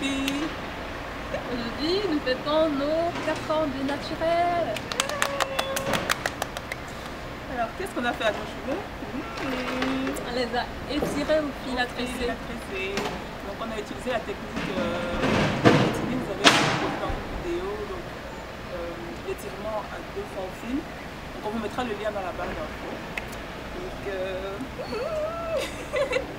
filles Aujourd'hui, nous fêtons nos 4 ans de naturel. Alors, qu'est-ce qu'on a fait à nos cheveux? On les a étirés au fil à tresser. Donc, on a utilisé la technique euh, que vous avez vu dans une vidéo. Donc, euh, l'étirement à deux fois au fil. Donc, on vous mettra le lien dans la barre d'infos. Donc, euh...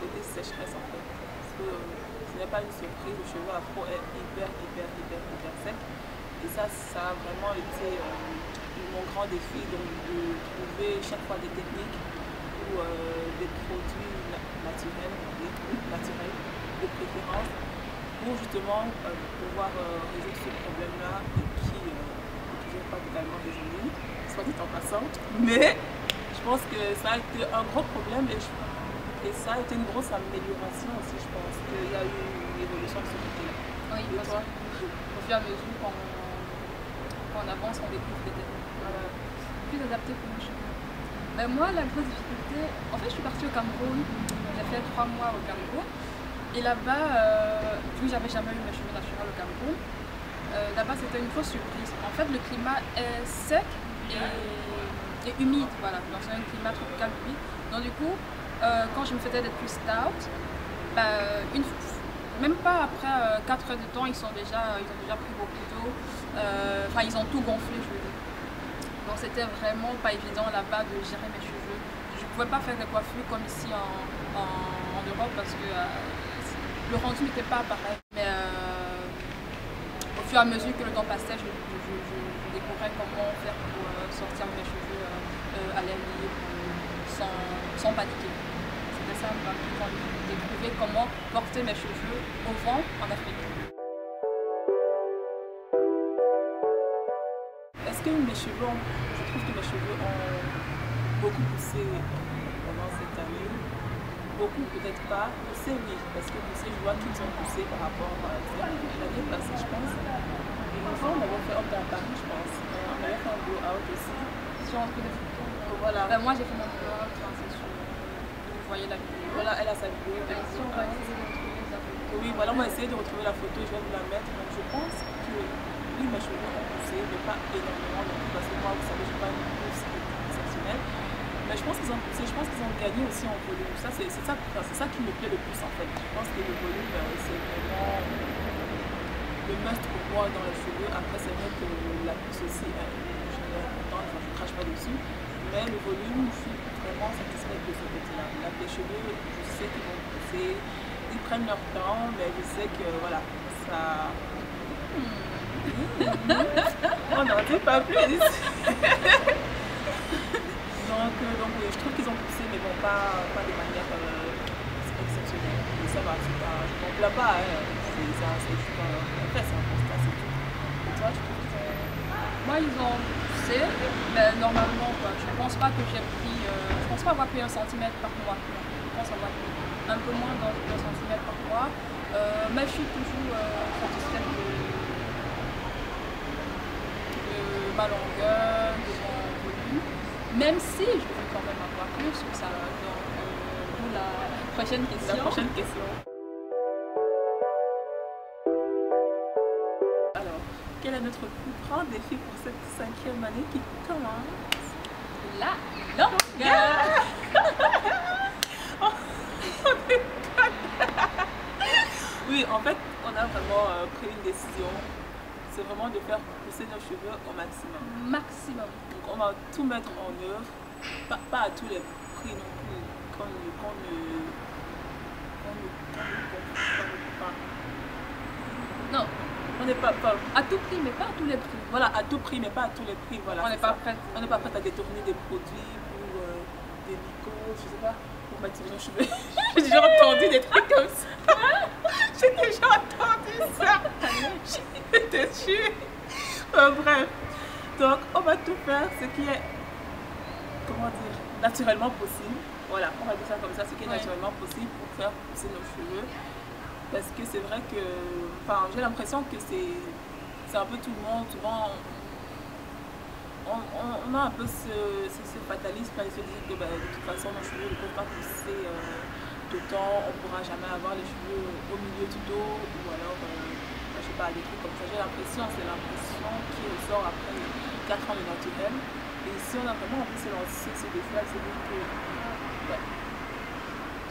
côté sécheresse en fait. Parce que euh, ce n'est pas une surprise, le cheveu afro est hyper, hyper, hyper, hyper sec. Et ça, ça a vraiment été euh, mon grand défi donc, de trouver chaque fois des techniques ou euh, des produits naturels, naturels de préférence pour justement pouvoir résoudre ce problème-là et qui n'est toujours pas totalement résolu, soit dit en passant. Mais je pense que ça a été un gros problème et, et ça a été une grosse amélioration aussi, je pense qu'il y a eu une évolution de ce côté-là. Oui, et toi au fur et à mesure qu'on on avance, on découvre des techniques voilà. plus adaptées pour cheveux. Ben moi, la grosse difficulté, en fait, je suis partie au Cameroun, j'ai fait trois mois au Cameroun, et là-bas, euh, vu que j'avais jamais eu mes cheveux naturels au Cameroun, euh, là-bas c'était une grosse surprise. En fait, le climat est sec et, et humide, voilà, donc c'est un climat tropical humide. Donc du coup, euh, quand je me faisais des plus stout, ben, une, même pas après 4 heures de temps, ils, déjà, ils ont déjà pris beaucoup d'eau, enfin ils ont tout gonflé, je veux dire. Donc c'était vraiment pas évident là-bas de gérer mes cheveux. Je pouvais pas faire des coiffures comme ici en, Europe parce que le rendu n'était pas pareil. Mais euh, au fur et à mesure que le temps passait, je, découvrais comment faire pour euh, sortir mes cheveux euh, à l'air libre sans paniquer. C'était ça ma plus grande comment porter mes cheveux au vent en Afrique. Est-ce que mes cheveux, ont, je trouve que mes cheveux ont beaucoup poussé pendant cette année beaucoup, peut-être pas. Poussé, oui, parce que poussé, je vois qu'ils ont poussé par rapport à l'année passée, je pense. Et fois, on avait fait un à Paris, je pense. On avait fait un blow out aussi. Sur un peu de photos. Voilà. Ben, moi, j'ai fait mon blow out, c'est sûr. Vous voyez la vidéo. Voilà, elle a sa vidéo. Ben, photo. Oui, voilà, on va essayer de retrouver la photo, je vais vous la mettre. Donc, je pense que oui, mes cheveux ont poussé, mais pas énormément, donc, parce que moi, vous savez, je n'ai pas une pousse exceptionnelle. Mais je pense qu'ils ont poussé, je pense qu'ils ont gagné aussi en volume. Ça, c'est ça, ça qui me plaît le plus en fait. Je pense que le volume, c'est vraiment le must pour moi dans les cheveux. Après, c'est vrai que la pousse aussi, je contente, enfin, je ne crache pas dessus. Mais le volume, je suis vraiment satisfaite de ce côté-là. Là, les cheveux, je sais qu'ils vont pousser, ils prennent leur temps, mais je sais que voilà, ça. On n'en dit pas plus. Donc, euh, donc je trouve qu'ils ont poussé, mais bon, pas, de manière euh, exceptionnelle. Mais ça va, pas, je m'en plains pas, hein. c'est un constat, c'est tout. Moi, ils ont poussé, mais normalement, quoi. Je pense pas que j'ai pris, euh, je pense pas avoir pris un centimètre par mois. Je pense avoir pris un peu moins d'un centimètre par mois. Euh, mais je suis toujours satisfaite de, de ma longueur, de mon volume. Même si je veux quand même avoir plus, ça, donc euh, question. La prochaine question. Quel est notre plus grand défi pour cette cinquième année qui commence? La longueur Oui, en fait, on a vraiment euh, pris une décision. C'est vraiment de faire pousser nos cheveux au maximum. Maximum. Donc on va tout mettre en œuvre, pas, pas à tous les prix non plus, qu'on ne qu'on ne qu'on ne qu'on ne pas. Non, On n'est pas, pas à tout prix, mais pas à tous les prix. voilà à tout prix, mais pas à tous les prix. Voilà, On n'est pas prête. On n'est pas prête à détourner des produits pour euh, des nicos, je sais pas, pour mettre nos cheveux. J'ai déjà entendu des trucs comme ça. J'ai déjà entendu ça. J'étais sûre. Euh, bref. Donc, on va tout faire ce qui est, comment dire, naturellement possible. Voilà, on va dire ça comme ça, ce qui est naturellement possible pour faire pousser nos cheveux. Parce que c'est vrai que, enfin, j'ai l'impression que c'est un peu tout le monde. Souvent, on, a un peu ce, ce, fatalisme à se dire que bah, de toute façon nos cheveux ne peuvent pas pousser euh, tout le temps, on ne pourra jamais avoir les cheveux au milieu du dos ou alors euh, je sais pas des trucs comme ça. J'ai l'impression, c'est l'impression qui ressort après 4 ans de naturel. Et si on a vraiment envie de se lancer ce défi-là, c'est dire que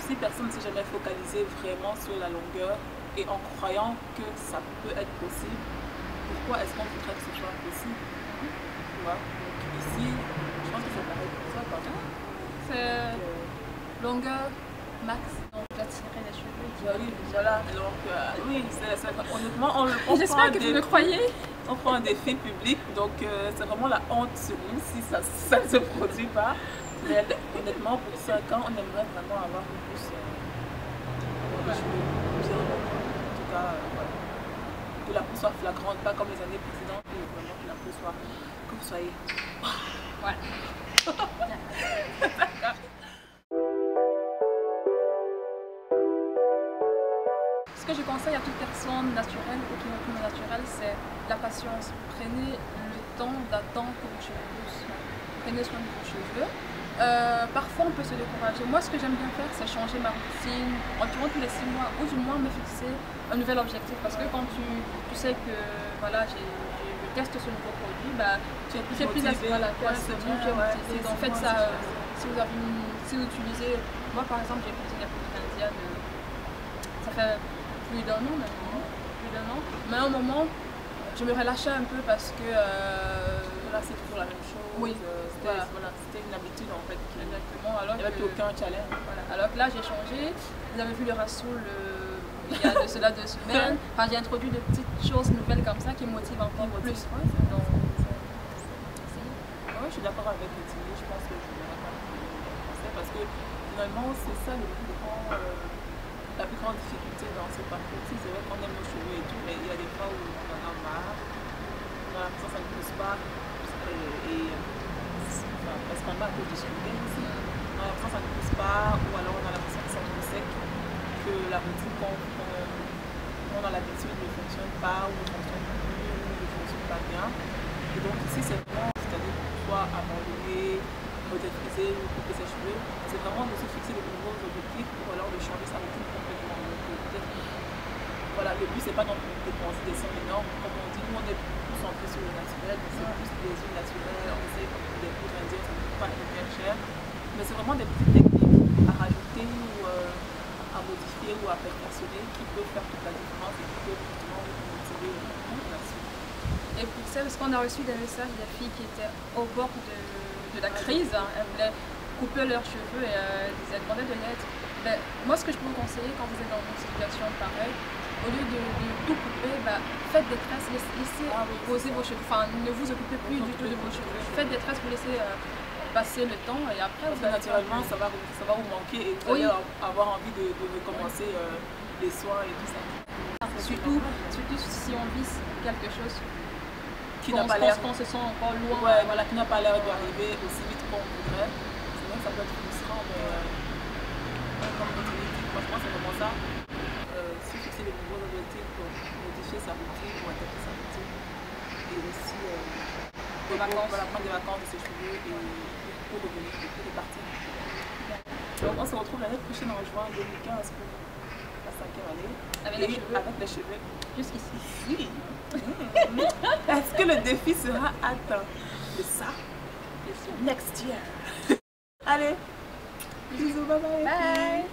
si personne ne s'est jamais focalisé vraiment sur la longueur et en croyant que ça peut être possible, pourquoi est-ce qu'on voudrait que ce soit possible? Tu vois? Donc ici, je pense que c'est pareil pour ça. C'est euh, longueur max, donc j'attirerai les cheveux. Bah oui, voilà. Donc, euh, oui, c'est, honnêtement, on, on J'espère que vous le croyez. On prend un défi public, donc euh, c'est vraiment la honte sur nous si ça ne se produit pas. Mais honnêtement, pour 5 ans, on aimerait vraiment avoir plus de cheveux bien En tout cas, voilà que la peau soit flagrante, pas comme les années précédentes, et vraiment que la peau soit, que vous soyez. Ouais. Ce que je conseille à toute personne naturelle ou qui n'a plus naturelle, c'est la patience. Prenez le temps d'attendre que vos cheveux. Prenez soin de vos cheveux. Euh, parfois on peut se décourager. Moi ce que j'aime bien faire c'est changer ma routine environ tous les 6 mois ou du moins me fixer un nouvel objectif parce que quand tu, tu sais que voilà j'ai je teste ce nouveau produit, bah, tu es plus motivé. Voilà, ouais, c'est bon, tu es motivé. en fait ça, si vous avez si vous utilisez, moi par exemple j'ai utilisé la poudre indienne, ça fait plus d'un an maintenant, plus d'un an, mais à un moment je me relâchais un peu parce que euh, là c'est toujours la même chose. Oui. Euh, c'était voilà. une habitude en fait. Exactement. Alors il n'y avait plus aucun challenge. Voilà. Alors que là j'ai changé. Vous avez vu le rassoul il y a de cela deux semaines. Enfin, j'ai introduit de petites choses nouvelles comme ça qui me motivent encore plus. Ouais, Donc, ouais, je suis d'accord avec Tini. Je pense que je ne pas parce que finalement c'est ça le plus grand. Euh, la plus grande difficulté dans ce parcours. c'est vrai qu'on aime nos cheveux et tout, mais il y a des fois où on en a marre. On a l'impression que ça ne pousse pas et, enfin, va à cause du sucre aussi. On a l'impression que ça ne pousse pas, ou alors on a l'impression que c'est trop sec, que la routine qu'on qu a l'habitude ne fonctionne pas, ou ne fonctionne plus, ou ne fonctionne pas bien. Et donc ici, c'est vraiment, c'est-à-dire soit abandonner, moderniser ou couper ses cheveux, c'est vraiment de se fixer de nouveaux objectifs ou alors de changer sa routine complètement. Voilà, le but, c'est pas non plus de dépenser des sommes énormes. Comme on dit, nous, on est centré sur le naturel, c'est plus des huiles naturelles, on essaie comme des poudres indiennes, ça ne coûte pas hyper cher. Mais c'est vraiment des petites techniques à rajouter ou euh, à modifier ou à perfectionner qui peuvent faire toute la différence et qui peuvent justement vous motiver la suite. Et pour ça, parce qu'on a reçu des messages des filles qui étaient au bord de, de la crise, hein, elles voulaient couper leurs cheveux et euh, elles demandaient de l'aide. Ben, moi, ce que je peux vous conseiller quand vous êtes dans une situation pareille, au lieu de, de tout couper, bah, faites des tresses, laissez ah poser vos cheveux, enfin ne vous occupez plus du tout de vos cheveux. Faites des tresses, vous laissez euh, passer le temps et après vous naturellement ça va, ça va vous manquer et vous allez avoir envie de, de recommencer euh, les soins et tout ça. Surtout, surtout si on vise quelque chose qui n'a pas l'air qu'on se sent encore loin. Ouais, voilà, qui n'a pas l'air d'arriver aussi vite qu'on voudrait. Que ça peut être frustrant, mais euh, comme dit, franchement c'est vraiment ça des nouveaux objectifs pour modifier sa routine ou attaquer sa routine. Et aussi euh, vacances. Voilà, prendre des vacances de ses cheveux et pour revenir, pour repartir. Donc on se retrouve l'année prochaine en juin 2015 pour la cinquième année. Avec les cheveux Avec les cheveux. Jusqu'ici. Oui. Est-ce que le défi sera atteint? De ça Next year. Allez. Bisous, bye bye. Bye.